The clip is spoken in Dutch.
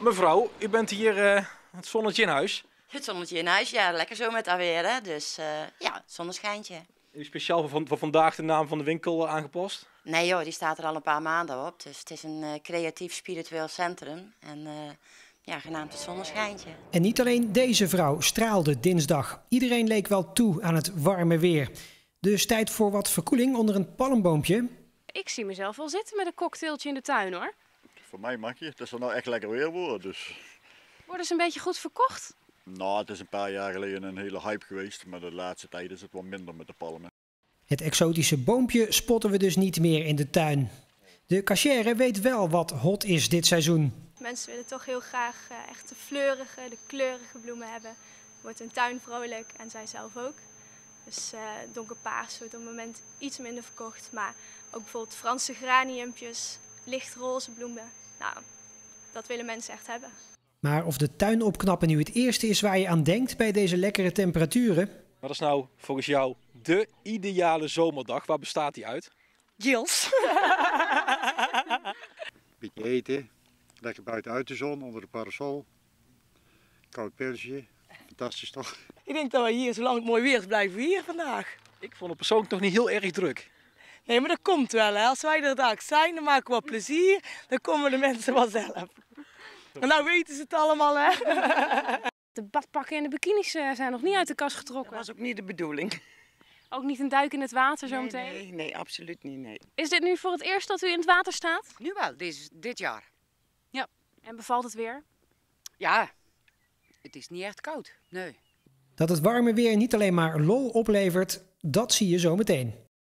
Mevrouw, u bent hier eh, het zonnetje in huis. Het zonnetje in huis, ja, lekker zo met alweer, hè. Dus eh, ja, het zonneschijntje. U speciaal voor, voor vandaag de naam van de winkel eh, aangepast. Nee joh, die staat er al een paar maanden op. Dus het is een eh, creatief spiritueel centrum. En eh, ja, genaamd het zonneschijntje. En niet alleen deze vrouw straalde dinsdag. Iedereen leek wel toe aan het warme weer. Dus tijd voor wat verkoeling onder een palmboompje. Ik zie mezelf wel zitten met een cocktailtje in de tuin hoor. Voor mij mag je. Het is er nou echt lekker weer worden. Dus. Worden ze een beetje goed verkocht? Nou, het is een paar jaar geleden een hele hype geweest. Maar de laatste tijd is het wat minder met de palmen. Het exotische boompje spotten we dus niet meer in de tuin. De cachère weet wel wat hot is dit seizoen. Mensen willen toch heel graag eh, echt de fleurige, de kleurige bloemen hebben. Wordt hun tuin vrolijk en zij zelf ook. Dus eh donkerpaars wordt op het moment iets minder verkocht. Maar ook bijvoorbeeld Franse graniumpjes, lichtroze bloemen. Nou, dat willen mensen echt hebben. Maar of de tuin opknappen nu het eerste is waar je aan denkt bij deze lekkere temperaturen? Wat is nou volgens jou de ideale zomerdag? Waar bestaat die uit? Jils. beetje eten, lekker buiten uit de zon, onder de parasol. Koud pilsje, fantastisch toch? Ik denk dat we hier, zolang het mooi weer is, blijven we hier vandaag. Ik vond het persoonlijk nog niet heel erg druk. Nee, maar dat komt wel. Hè. Als wij er dag zijn, dan maken we wat plezier. Dan komen de mensen vanzelf. En nou weten ze het allemaal, hè? De badpakken en de bikinis eh, zijn nog niet uit de kast Dat getrokken. was ook niet de bedoeling. Ook niet een duik in het water Nee, zometeen. nee, nee, absoluut niet. Nee. Is dit nu voor het eerst dat u in het water staat? Nu wel, dit, dit jaar. En bevalt het weer? Ja, het is niet echt koud. Nee. Dat het warme weer niet alleen maar lol oplevert, dat zie je zo meteen.